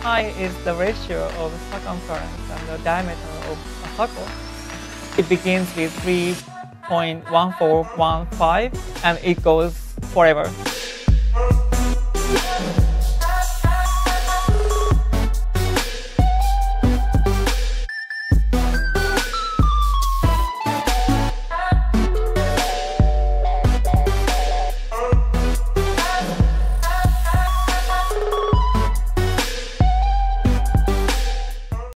pi is the ratio of circumference and the diameter of a circle. It begins with 3.1415 and it goes forever.